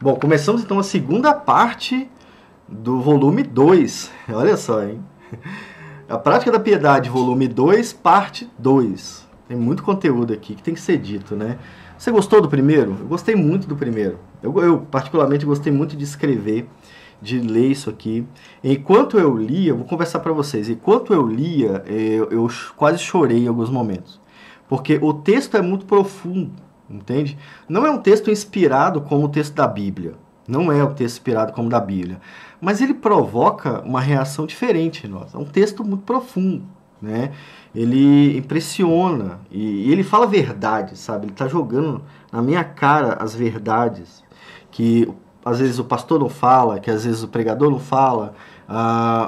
Bom, começamos então a segunda parte do volume 2. Olha só, hein? A Prática da Piedade, volume 2, parte 2. Tem muito conteúdo aqui que tem que ser dito, né? Você gostou do primeiro? Eu gostei muito do primeiro. Eu, eu particularmente, gostei muito de escrever, de ler isso aqui. Enquanto eu lia, vou conversar para vocês. Enquanto eu lia, eu, eu quase chorei em alguns momentos. Porque o texto é muito profundo, entende? Não é um texto inspirado como o texto da Bíblia. Não é o texto inspirado como o da Bíblia. Mas ele provoca uma reação diferente em nós. É um texto muito profundo, né? Ele impressiona e, e ele fala verdade, sabe? Ele está jogando na minha cara as verdades que às vezes o pastor não fala, que às vezes o pregador não fala,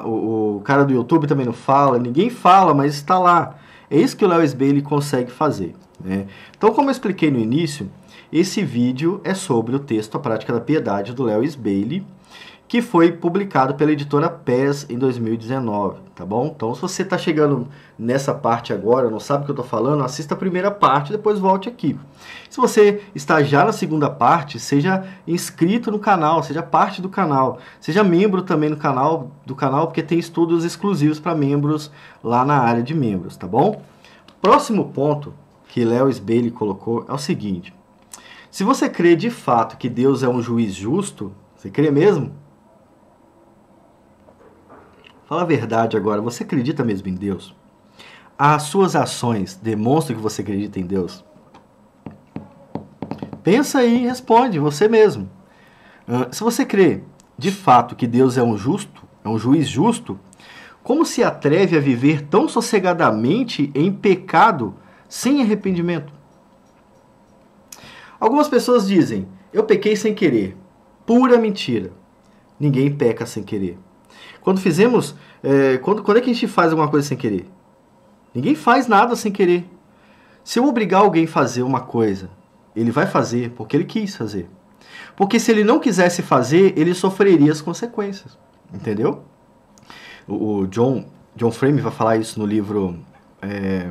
o, o, cara do YouTube também não fala, ninguém fala, mas está lá. É isso que o Léo Sbailey consegue fazer. Né? Então, como eu expliquei no início, esse vídeo é sobre o texto A Prática da Piedade do Léo Sbailey, que foi publicado pela editora PES em 2019, tá bom? Então, se você está chegando nessa parte agora, não sabe o que eu estou falando, assista a primeira parte, depois volte aqui. Se você está já na segunda parte, seja inscrito no canal, seja parte do canal, seja membro também no canal do canal, porque tem estudos exclusivos para membros lá na área de membros, tá bom? Próximo ponto que Léo Sbailey colocou é o seguinte: se você crê de fato que Deus é um juiz justo, você crê mesmo? Fala a verdade agora, você acredita mesmo em Deus? As suas ações demonstram que você acredita em Deus? Pensa aí e responde, você mesmo. Se você crê de fato que Deus é um justo, é um juiz justo, como se atreve a viver tão sossegadamente em pecado sem arrependimento? Algumas pessoas dizem: Eu pequei sem querer. Pura mentira. Ninguém peca sem querer. Quando fizemos. É, quando, quando é que a gente faz alguma coisa sem querer? Ninguém faz nada sem querer. Se eu obrigar alguém a fazer uma coisa, ele vai fazer porque ele quis fazer. Porque se ele não quisesse fazer, ele sofreria as consequências. Entendeu? O, o John, John Frame vai falar isso no livro é,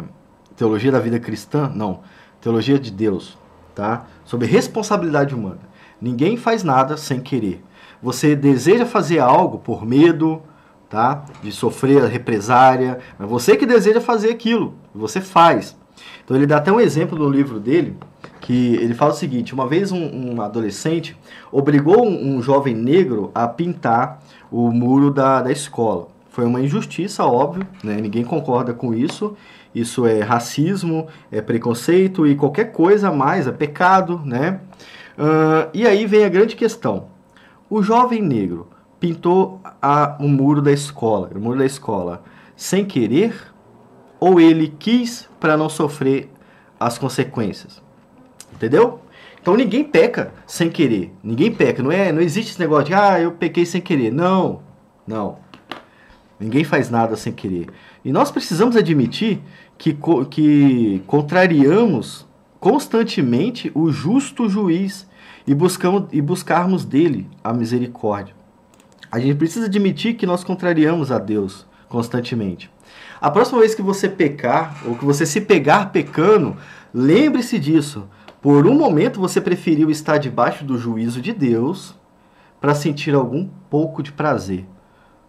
Teologia da Vida Cristã. Não, Teologia de Deus. Tá? Sobre responsabilidade humana. Ninguém faz nada sem querer. Você deseja fazer algo por medo, tá? De sofrer a represária, mas você que deseja fazer aquilo, você faz. Então ele dá até um exemplo no livro dele, que ele fala o seguinte: uma vez um, um adolescente obrigou um, um, jovem negro a pintar o muro da, da escola. Foi uma injustiça, óbvio, né? ninguém concorda com isso. Isso é racismo, é preconceito e qualquer coisa a mais, é pecado, né? Uh, e aí vem a grande questão. O jovem negro pintou a, o muro da escola, o muro da escola, sem querer, ou ele quis para não sofrer as consequências. Entendeu? Então ninguém peca sem querer. Ninguém peca, não é? Não existe esse negócio de ah, eu pequei sem querer. Não. Não. Ninguém faz nada sem querer. E nós precisamos admitir que, que contrariamos constantemente o justo juiz e, buscamos, e buscarmos dele a misericórdia. A gente precisa admitir que nós contrariamos a Deus constantemente. A próxima vez que você pecar, ou que você se pegar pecando, lembre-se disso. Por um momento você preferiu estar debaixo do juízo de Deus para sentir algum pouco de prazer.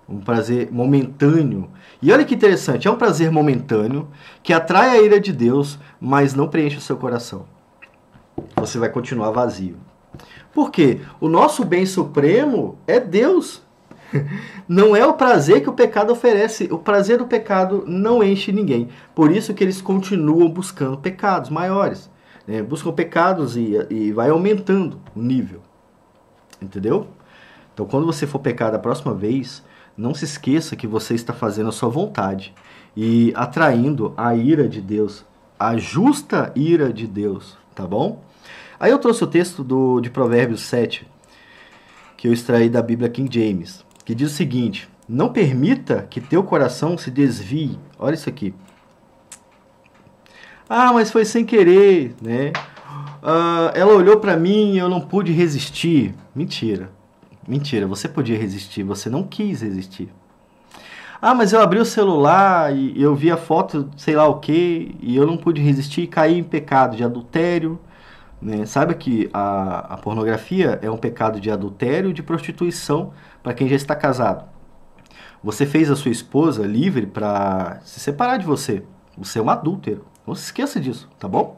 Um prazer momentâneo. E olha que interessante, é um prazer momentâneo que atrai a ira de Deus, mas não preenche o seu coração. Você vai continuar vazio. Porque o nosso bem supremo é Deus. Não é o prazer que o pecado oferece. O prazer do pecado não enche ninguém. Por isso que eles continuam buscando pecados maiores. Né? Buscam pecados e, e vai aumentando o nível. Entendeu? Então, quando você for pecar da próxima vez, não se esqueça que você está fazendo a sua vontade e atraindo a ira de Deus, a justa ira de Deus, tá bom? Aí eu trouxe o texto do, de Provérbios 7, que eu extraí da Bíblia King James, que diz o seguinte: Não permita que teu coração se desvie. Olha isso aqui. Ah, mas foi sem querer, né? Ah, ela olhou para mim e eu não pude resistir. Mentira. Mentira, você podia resistir, você não quis resistir. Ah, mas eu abri o celular e eu vi a foto, sei lá o que, e eu não pude resistir e caí em pecado de adultério, Né? Saiba que a, a pornografia é um pecado de adultério e de prostituição para quem já está casado. Você fez a sua esposa livre para se separar de você. Você é um adúltero. Não se esqueça disso, tá bom?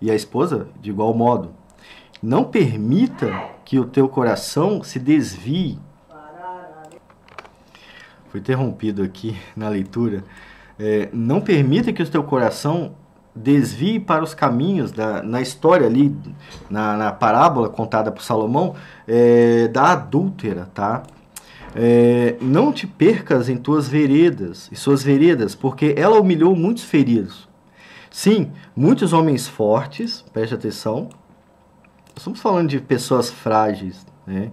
E a esposa, de igual modo. Não permita que o teu coração se desvie. Fui interrompido aqui na leitura. É, não permita que o teu coração desvie para os caminhos da, na história ali, na, na parábola contada por Salomão, é, da adúltera, tá? É, não te percas em tuas veredas, e suas veredas, porque ela humilhou muitos feridos. Sim, muitos homens fortes, preste atenção, estamos falando de pessoas frágeis, né?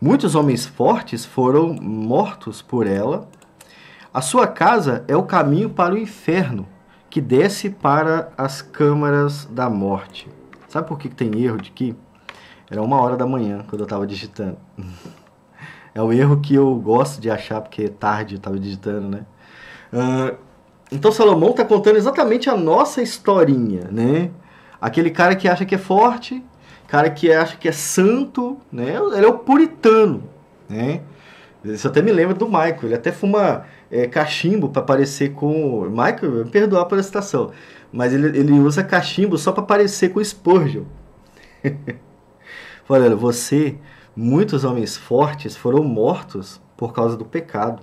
Muitos homens fortes foram mortos por ela. A sua casa é o caminho para o inferno, que desce para as câmaras da morte. Sabe por que, que tem erro de aqui? Era uma hora da manhã quando eu estava digitando. é o erro que eu gosto de achar, porque é tarde eu estava digitando, né? Uh, então Salomão está contando exatamente a nossa historinha, né? Aquele cara que acha que é forte, cara que acha que é santo, né? Ele é o puritano, né? Isso até me lembra do Michael. Ele até fuma é, cachimbo para parecer com. Michael, me perdoar pela citação. Mas ele, ele usa cachimbo só para parecer com Spurgeon. Olha, você, muitos homens fortes foram mortos por causa do pecado.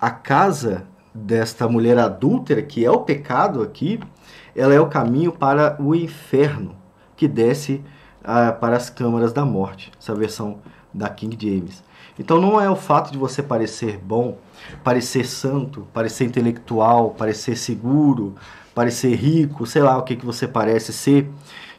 A casa desta mulher adúltera, que é o pecado aqui, ela é o caminho para o inferno, que desce para as câmaras da morte. Essa versão da King James. Então não é o fato de você parecer bom, parecer santo, parecer intelectual, parecer seguro, parecer rico, sei lá o que, que você parece ser,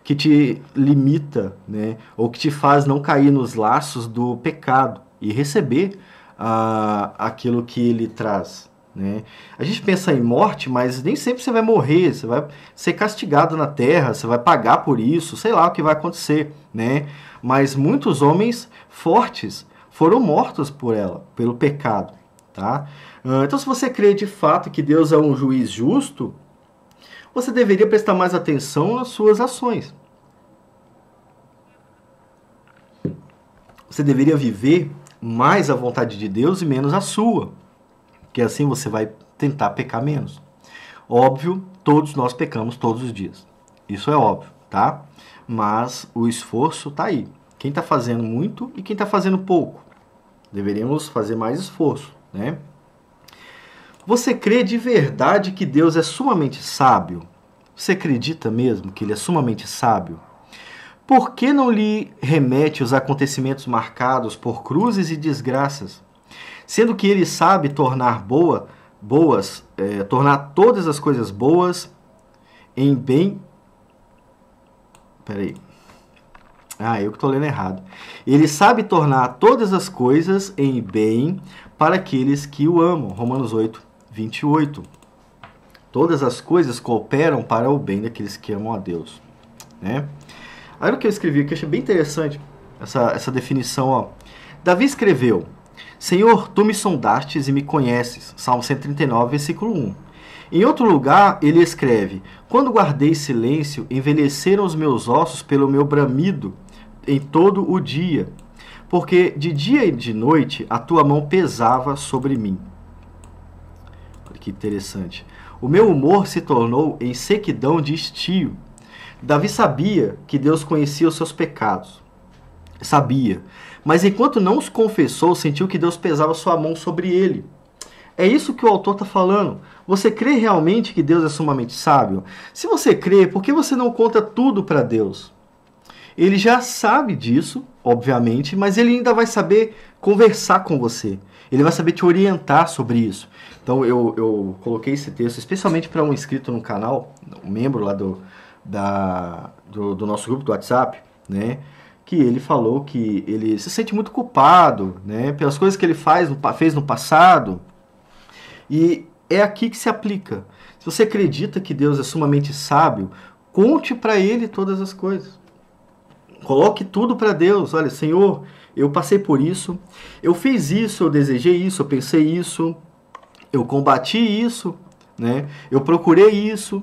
que te limita, né? ou que te faz não cair nos laços do pecado e receber ah, aquilo que ele traz. Né? A gente pensa em morte, mas nem sempre você vai morrer, você vai ser castigado na terra, você vai pagar por isso, sei lá o que vai acontecer. Né? Mas muitos homens fortes foram mortos por ela, pelo pecado. Tá? Ah, então, se você crê de fato que Deus é um juiz justo, você deveria prestar mais atenção nas suas ações. Você deveria viver mais a vontade de Deus e menos a sua, que assim você vai tentar pecar menos. Óbvio, todos nós pecamos todos os dias. Isso é óbvio, tá? Mas o esforço está aí. Quem está fazendo muito e quem está fazendo pouco. Deveríamos fazer mais esforço, né? Você crê de verdade que Deus é sumamente sábio? Você acredita mesmo que Ele é sumamente sábio? Por que não lhe remete os acontecimentos marcados por cruzes e desgraças? Sendo que Ele sabe tornar boa, boas, é, tornar todas as coisas boas em bem. Peraí. Ah, eu que estou lendo errado. Ele sabe tornar todas as coisas em bem para aqueles que o amam. Romanos 8, 28. Todas as coisas cooperam para o bem daqueles que amam a Deus. Né? Aí o que eu escrevi aqui, achei bem interessante essa, essa definição. Ó. Davi escreveu: Senhor, tu me sondastes e me conheces. Salmo 139, versículo 1. Em outro lugar, ele escreve: Quando guardei silêncio, envelheceram os meus ossos pelo meu bramido em todo o dia, porque de dia e de noite a tua mão pesava sobre mim. Olha que interessante. O meu humor se tornou em sequidão de estio. Davi sabia que Deus conhecia os seus pecados. Sabia. Mas enquanto não os confessou, sentiu que Deus pesava sua mão sobre ele. É isso que o autor está falando. Você crê realmente que Deus é sumamente sábio? Se você crê, por que você não conta tudo para Deus? Ele já sabe disso, obviamente, mas ele ainda vai saber conversar com você. Ele vai saber te orientar sobre isso. Então eu, eu coloquei esse texto especialmente para um inscrito no canal, um membro lá do, da, do, do, nosso grupo do WhatsApp, né? Que ele falou que ele se sente muito culpado, né? Pelas coisas que ele faz, fez no passado. E é aqui que se aplica. Se você acredita que Deus é sumamente sábio, conte para ele todas as coisas. Coloque tudo para Deus. Olha, Senhor, eu passei por isso, eu fiz isso, eu desejei isso, eu pensei isso, eu combati isso, né? Eu procurei isso.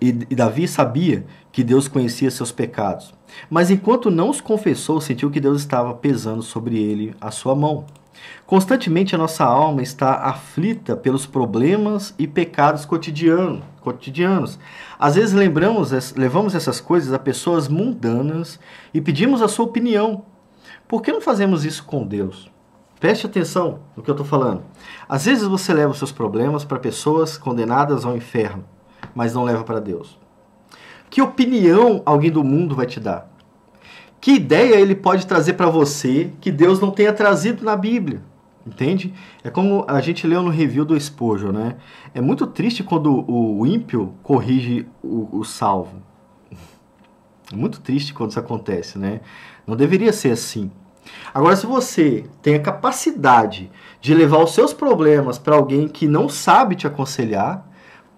E, e Davi sabia que Deus conhecia seus pecados. Mas enquanto não os confessou, sentiu que Deus estava pesando sobre ele a sua mão. Constantemente a nossa alma está aflita pelos problemas e pecados cotidiano, cotidianos. Às vezes lembramos, levamos essas coisas a pessoas mundanas e pedimos a sua opinião. Por que não fazemos isso com Deus? Preste atenção no que eu estou falando. Às vezes você leva os seus problemas para pessoas condenadas ao inferno, mas não leva para Deus. Que opinião alguém do mundo vai te dar? Que ideia ele pode trazer para você que Deus não tenha trazido na Bíblia? Entende? É como a gente leu no review do Espojo, né? É muito triste quando o ímpio corrige o, o salvo. É muito triste quando isso acontece, né? Não deveria ser assim. Agora, se você tem a capacidade de levar os seus problemas para alguém que não sabe te aconselhar,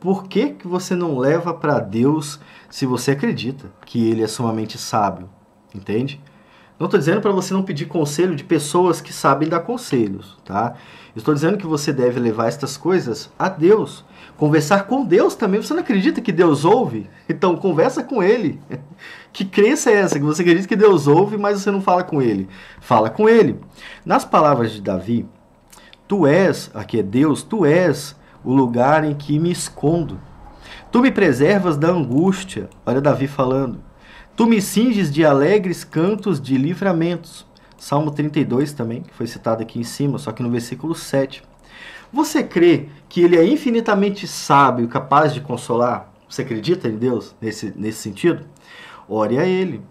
por que, que você não leva para Deus se você acredita que Ele é sumamente sábio? Entende? Não estou dizendo para você não pedir conselho de pessoas que sabem dar conselhos, tá? Estou dizendo que você deve levar estas coisas a Deus. Conversar com Deus também. Você não acredita que Deus ouve? Então conversa com Ele. Que crença é essa? Que você acredita que Deus ouve, mas você não fala com Ele. Fala com Ele. Nas palavras de Davi, Tu és, aqui é Deus, Tu és o lugar em que me escondo. Tu me preservas da angústia. Olha Davi falando. Tu me cinges de alegres cantos de livramentos. Salmo 32 também, que foi citado aqui em cima, só que no versículo 7. Você crê que ele é infinitamente sábio capaz de consolar? Você acredita em Deus nesse, nesse sentido? Ore a Ele.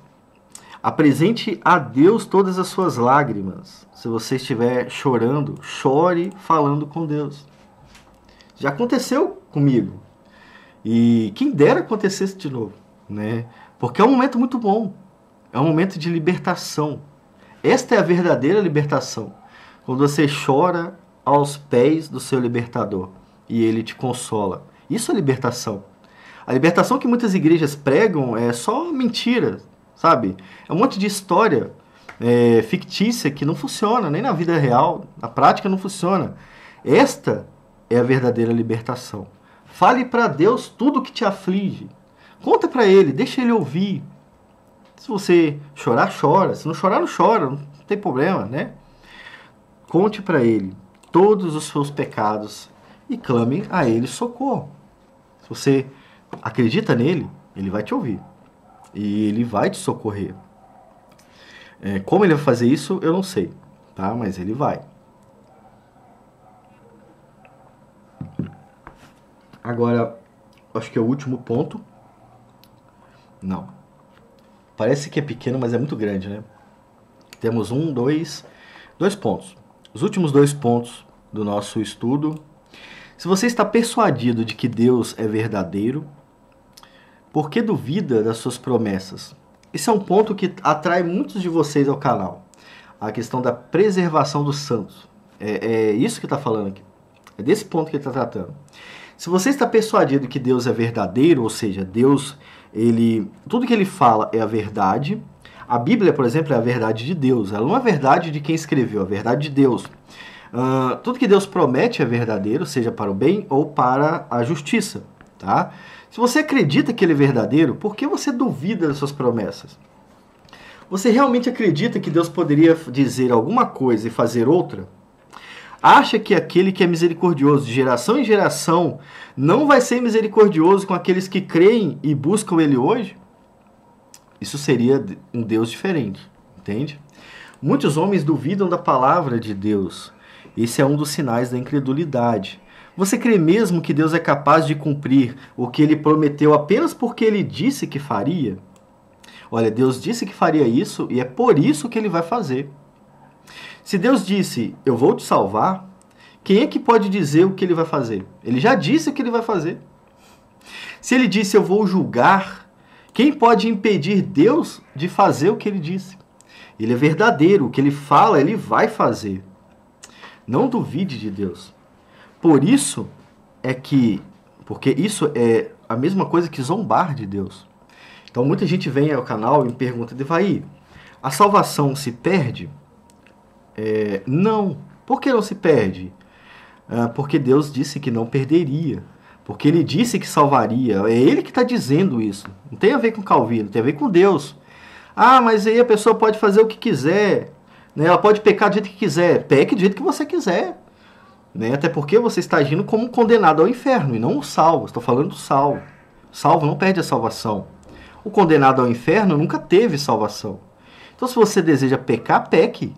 Apresente a Deus todas as suas lágrimas. Se você estiver chorando, chore falando com Deus. Já aconteceu comigo. E quem dera acontecesse de novo, né? Porque é um momento muito bom. É um momento de libertação. Esta é a verdadeira libertação. Quando você chora aos pés do seu libertador e ele te consola. Isso é libertação. A libertação que muitas igrejas pregam é só mentira, sabe? É um monte de história é, fictícia que não funciona, nem na vida real, na prática não funciona. Esta é a verdadeira libertação. Fale para Deus tudo que te aflige. Conta para ele, deixa ele ouvir. Se você chorar, chora. Se não chorar, não chora. Não tem problema, né? Conte para ele todos os seus pecados e clame a ele socorro. Se você acredita nele, ele vai te ouvir. E ele vai te socorrer. É, como ele vai fazer isso, eu não sei. Tá? Mas ele vai. Agora, acho que é o último ponto não. Parece que é pequeno, mas é muito grande, né? Temos um, dois, dois pontos. Os últimos dois pontos do nosso estudo. Se você está persuadido de que Deus é verdadeiro, por que duvida das suas promessas? Esse é um ponto que atrai muitos de vocês ao canal. A questão da preservação dos santos. É, é isso que está falando aqui. É desse ponto que ele está tratando. Se você está persuadido que Deus é verdadeiro, ou seja, Deus ele tudo que ele fala é a verdade. A Bíblia, por exemplo, é a verdade de Deus. Ela não é a verdade de quem escreveu, é a verdade de Deus. Uh, tudo que Deus promete é verdadeiro, seja para o bem ou para a justiça. Tá? Se você acredita que ele é verdadeiro, por que você duvida das suas promessas? Você realmente acredita que Deus poderia dizer alguma coisa e fazer outra? Acha que aquele que é misericordioso de geração em geração não vai ser misericordioso com aqueles que creem e buscam ele hoje? Isso seria um Deus diferente, entende? Muitos homens duvidam da palavra de Deus. Esse é um dos sinais da incredulidade. Você crê mesmo que Deus é capaz de cumprir o que ele prometeu apenas porque ele disse que faria? Olha, Deus disse que faria isso e é por isso que ele vai fazer. Se Deus disse, eu vou te salvar, quem é que pode dizer o que ele vai fazer? Ele já disse o que ele vai fazer. Se ele disse, eu vou julgar, quem pode impedir Deus de fazer o que ele disse? Ele é verdadeiro, o que ele fala, ele vai fazer. Não duvide de Deus. Por isso é que, porque isso é a mesma coisa que zombar de Deus. Então muita gente vem ao canal e me pergunta, Devaí, a salvação se perde? É, não. Por que não se perde? Ah, porque Deus disse que não perderia. Porque ele disse que salvaria. É ele que está dizendo isso. Não tem a ver com Calvino, tem a ver com Deus. Ah, mas aí a pessoa pode fazer o que quiser. Né? Ela pode pecar do jeito que quiser. Peque do jeito que você quiser. Né? Até porque você está agindo como um condenado ao inferno e não o salvo. Estou falando do salvo. Salvo não perde a salvação. O condenado ao inferno nunca teve salvação. Então, se você deseja pecar, peque.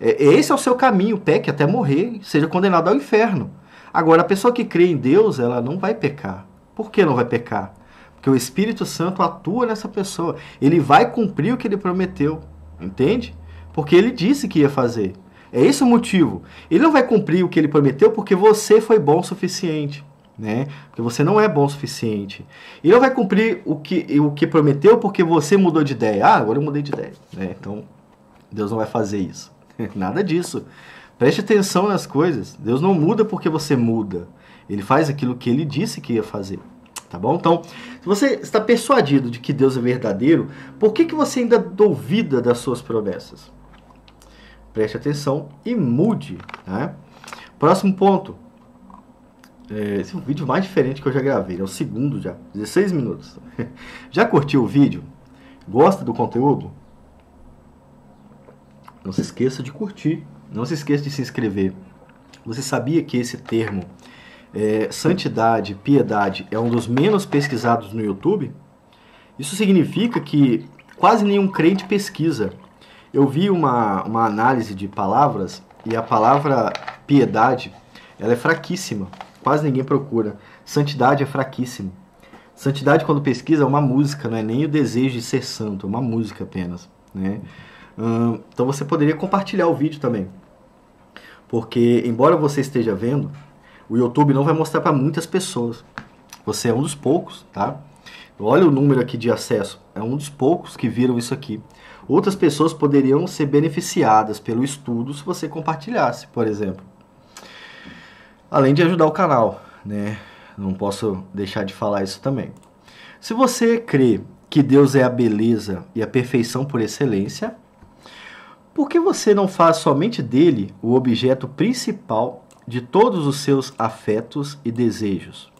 É, esse é o seu caminho, peque até morrer, seja condenado ao inferno. Agora, a pessoa que crê em Deus, ela não vai pecar. Por que não vai pecar? Porque o Espírito Santo atua nessa pessoa. Ele vai cumprir o que ele prometeu. Entende? Porque ele disse que ia fazer. É esse o motivo. Ele não vai cumprir o que ele prometeu porque você foi bom o suficiente. Né? Porque você não é bom o suficiente. Ele não vai cumprir o que, o que prometeu porque você mudou de ideia. Ah, agora eu mudei de ideia. Né? Então, Deus não vai fazer isso. Nada disso. Preste atenção nas coisas. Deus não muda porque você muda. Ele faz aquilo que ele disse que ia fazer. Tá bom? Então, se você está persuadido de que Deus é verdadeiro, por que, que você ainda duvida das suas promessas? Preste atenção e mude. Né? Próximo ponto. É, esse é o vídeo mais diferente que eu já gravei. É o segundo já. 16 minutos. Já curtiu o vídeo? Gosta do conteúdo? Não se esqueça de curtir não se esqueça de se inscrever. Você sabia que esse termo é, santidade, piedade é um dos menos pesquisados no YouTube? Isso significa que quase nenhum crente pesquisa. Eu vi uma, uma análise de palavras e a palavra piedade ela é fraquíssima. Quase ninguém procura. Santidade é fraquíssimo. Santidade, quando pesquisa, é uma música, não é nem o desejo de ser santo, é uma música apenas. Né? Então você poderia compartilhar o vídeo também. Porque, embora você esteja vendo, o YouTube não vai mostrar para muitas pessoas. Você é um dos poucos, tá? Olha o número aqui de acesso. É um dos poucos que viram isso aqui. Outras pessoas poderiam ser beneficiadas pelo estudo se você compartilhasse, por exemplo. Além de ajudar o canal, né? Não posso deixar de falar isso também. Se você crê que Deus é a beleza e a perfeição por excelência, por que você não faz somente dele o objeto principal de todos os seus afetos e desejos?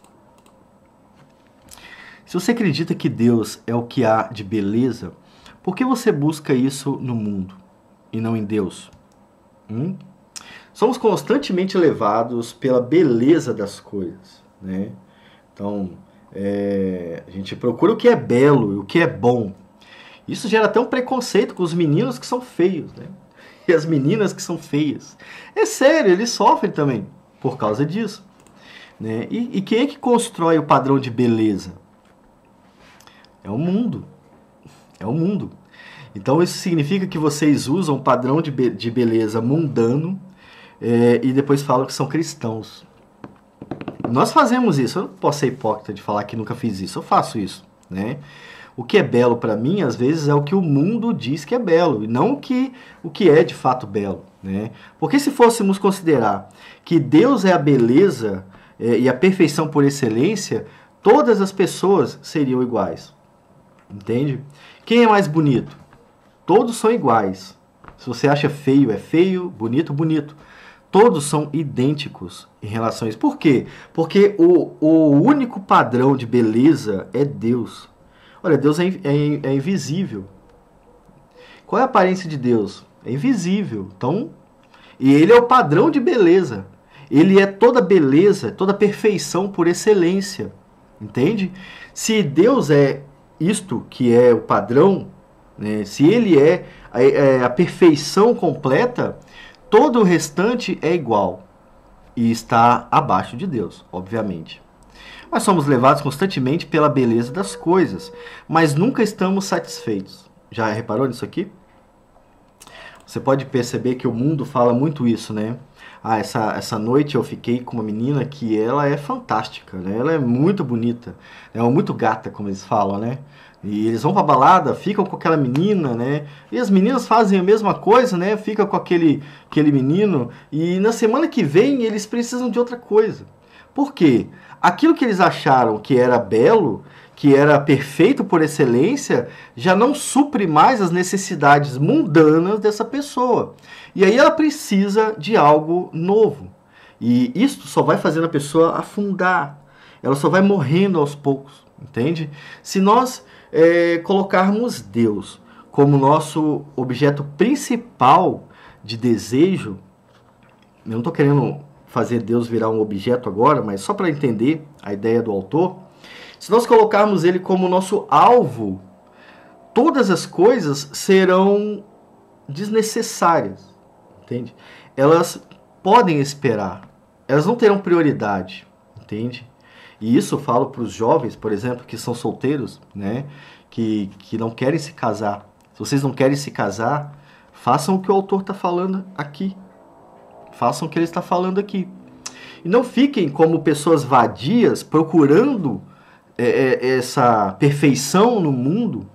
Se você acredita que Deus é o que há de beleza, por que você busca isso no mundo e não em Deus? Hum? Somos constantemente levados pela beleza das coisas, né? Então, é, a gente procura o que é belo e o que é bom, isso gera até um preconceito com os meninos que são feios, né? E as meninas que são feias. É sério, eles sofrem também por causa disso. Né? E, e quem é que constrói o padrão de beleza? É o mundo. É o mundo. Então isso significa que vocês usam o padrão de, be de beleza mundano é, e depois falam que são cristãos. Nós fazemos isso. Eu não posso ser hipócrita de falar que nunca fiz isso. Eu faço isso, né? O que é belo para mim, às vezes, é o que o mundo diz que é belo, e não o que, o que é de fato belo. Né? Porque se fôssemos considerar que Deus é a beleza é, e a perfeição por excelência, todas as pessoas seriam iguais. Entende? Quem é mais bonito? Todos são iguais. Se você acha feio, é feio, bonito, bonito. Todos são idênticos em relação a isso. Por quê? Porque o, o único padrão de beleza é Deus. Olha, Deus é, é, é invisível. Qual é a aparência de Deus? É invisível. Então, e ele é o padrão de beleza. Ele é toda beleza, toda perfeição por excelência. Entende? Se Deus é isto que é o padrão, né, se ele é a, é a perfeição completa, todo o restante é igual e está abaixo de Deus, obviamente. Nós somos levados constantemente pela beleza das coisas, mas nunca estamos satisfeitos. Já reparou nisso aqui? Você pode perceber que o mundo fala muito isso, né? Ah, essa, essa noite eu fiquei com uma menina que ela é fantástica, né? Ela é muito bonita, é muito gata, como eles falam, né? E eles vão pra balada, ficam com aquela menina, né? E as meninas fazem a mesma coisa, né? Fica com aquele, aquele menino e na semana que vem eles precisam de outra coisa. Por quê? Aquilo que eles acharam que era belo, que era perfeito por excelência, já não supre mais as necessidades mundanas dessa pessoa. E aí ela precisa de algo novo. E isto só vai fazendo a pessoa afundar. ela só vai morrendo aos poucos, entende? Se nós é, colocarmos Deus como nosso objeto principal de desejo, eu não estou querendo fazer Deus virar um objeto agora, mas só para entender a ideia do autor, se nós colocarmos ele como nosso alvo, todas as coisas serão desnecessárias, entende? Elas podem esperar, elas não terão prioridade, entende? E isso eu falo para os jovens, por exemplo, que são solteiros, né? Que, que não querem se casar. Se vocês não querem se casar, façam o que o autor está falando aqui. Façam o que ele está falando aqui. E não fiquem como pessoas vadias procurando é, é, essa perfeição no mundo,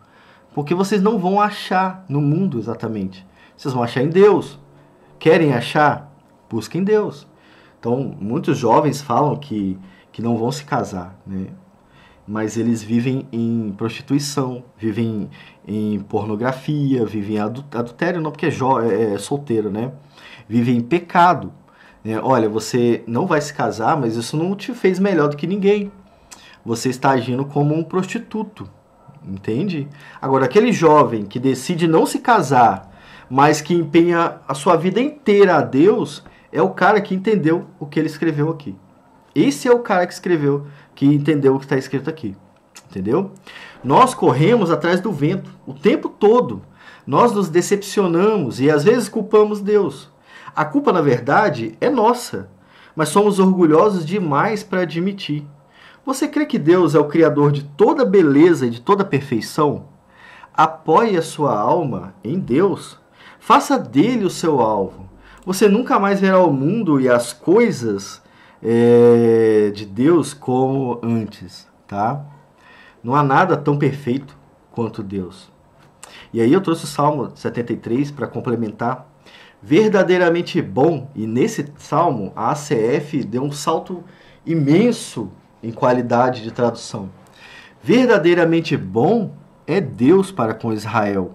porque vocês não vão achar no mundo exatamente. Vocês vão achar em Deus. Querem achar? Busquem Deus. Então, muitos jovens falam que que não vão se casar, né? Mas eles vivem em prostituição, vivem em pornografia, vivem em adultério, não porque é, é, é solteiro, né? Vivem em pecado. Né? Olha, você não vai se casar, mas isso não te fez melhor do que ninguém. Você está agindo como um prostituto, entende? Agora, aquele jovem que decide não se casar, mas que empenha a sua vida inteira a Deus, é o cara que entendeu o que ele escreveu aqui. Esse é o cara que escreveu, que entendeu o que está escrito aqui. Entendeu? Nós corremos atrás do vento o tempo todo. Nós nos decepcionamos e às vezes culpamos Deus. A culpa, na verdade, é nossa, mas somos orgulhosos demais para admitir. Você crê que Deus é o Criador de toda beleza e de toda perfeição? Apoie a sua alma em Deus. Faça dele o seu alvo. Você nunca mais verá o mundo e as coisas é, de Deus como antes, tá? Não há nada tão perfeito quanto Deus. E aí eu trouxe o Salmo 73 para complementar. Verdadeiramente bom, e nesse salmo a ACF deu um salto imenso em qualidade de tradução. Verdadeiramente bom é Deus para com Israel.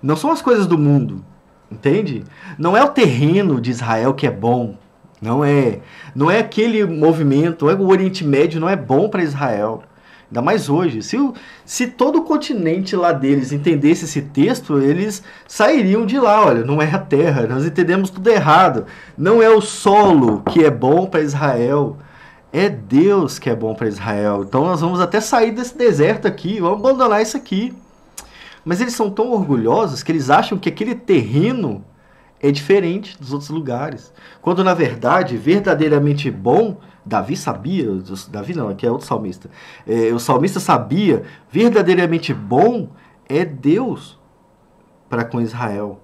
Não são as coisas do mundo, entende? Não é o terreno de Israel que é bom, não é, não é aquele movimento, é o Oriente Médio não é bom para Israel. Ainda mais hoje. Se, se todo o continente lá deles entendesse esse texto, eles sairiam de lá. Olha, não é a terra, nós entendemos tudo errado. Não é o solo que é bom para Israel. É Deus que é bom para Israel. Então nós vamos até sair desse deserto aqui, vamos abandonar isso aqui. Mas eles são tão orgulhosos que eles acham que aquele terreno é diferente dos outros lugares. Quando na verdade, verdadeiramente bom, Davi sabia, Davi não, aqui é outro salmista. É, o salmista sabia, verdadeiramente bom é Deus para com Israel.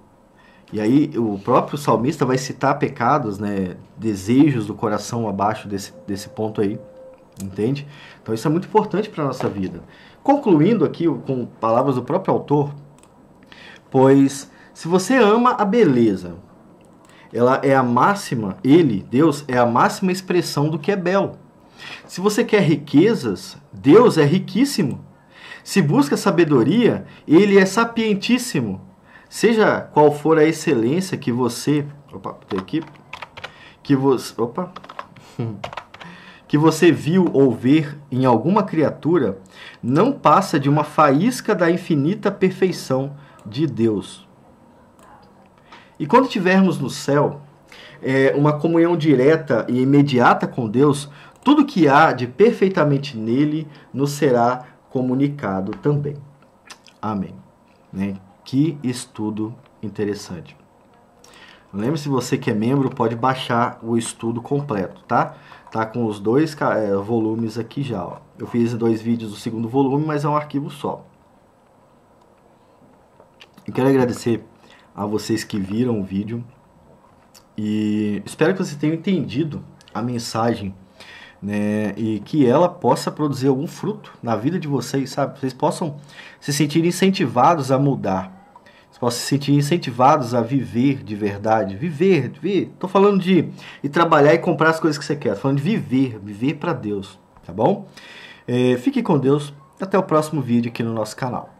E aí o próprio salmista vai citar pecados, né, desejos do coração abaixo desse, desse ponto aí, entende? Então isso é muito importante para a nossa vida. Concluindo aqui com palavras do próprio autor, pois se você ama a beleza, ela é a máxima, ele, Deus, é a máxima expressão do que é belo. Se você quer riquezas, Deus é riquíssimo. Se busca sabedoria, ele é sapientíssimo. Seja qual for a excelência que você, opa, tem aqui, que você, opa, que você viu ou ver em alguma criatura, não passa de uma faísca da infinita perfeição de Deus. E quando tivermos no céu é, uma comunhão direta e imediata com Deus, tudo que há de perfeitamente nele nos será comunicado também. Amém. Né? Que estudo interessante. Lembre-se, você que é membro, pode baixar o estudo completo, tá? Tá com os dois é, volumes aqui já. Ó. Eu fiz dois vídeos do segundo volume, mas é um arquivo só. Eu quero agradecer a vocês que viram o vídeo e espero que vocês tenham entendido a mensagem né, e que ela possa produzir algum fruto na vida de vocês, sabe? Vocês possam se sentir incentivados a mudar, vocês possam se sentir incentivados a viver de verdade, viver, viver. Tô falando de ir trabalhar e comprar as coisas que você quer, tô falando de viver, viver para Deus, tá bom? É, fique com Deus, até o próximo vídeo aqui no nosso canal.